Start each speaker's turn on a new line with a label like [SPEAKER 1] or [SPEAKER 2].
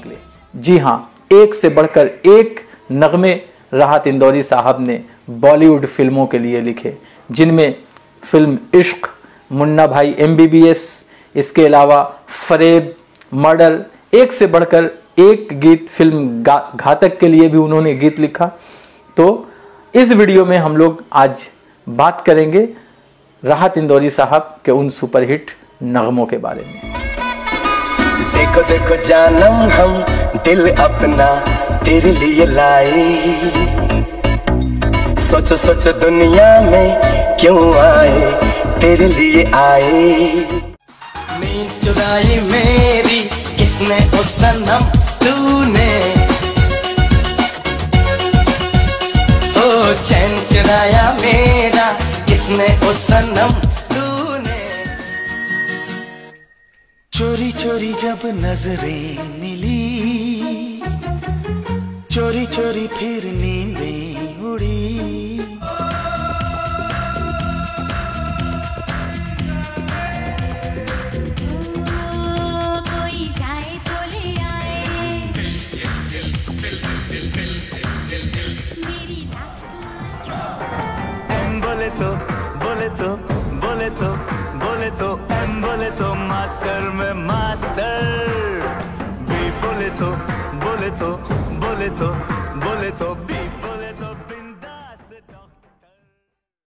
[SPEAKER 1] निकले जी हाँ एक से बढ़कर एक नगमे राहत इंदौरी साहब ने बॉलीवुड फ़िल्मों के लिए लिखे, जिनमें फ़िल्म इश्क, मुन्ना भाई एमबीबीएस इसके अलावा फरेब, मर्डर, एक से बढ़कर एक गीत, फ़िल्म घातक के लिए भी उन्होंने गीत लिखा। तो इस वीडियो में हम लोग आज बात करेंगे राहत इंदौरी साहब के उन सुपरहिट नगमों के बारे में।
[SPEAKER 2] देखो देखो, जानम हम, दिल अपना तेरे लिए लाए। सोचो सोचो, दुनिया में क्यों आए, तेरे लिए आए। नींद चुराई मेरी, किसने ओ सनम तूने? ओ, चैन चुराया मेरा, किसने ओ सनम चोरी चोरी जब नजरें मिली चोरी चोरी फिर नींदें उड़ी बोले तो बोले तो बोले तो बोले तो मास्टर भी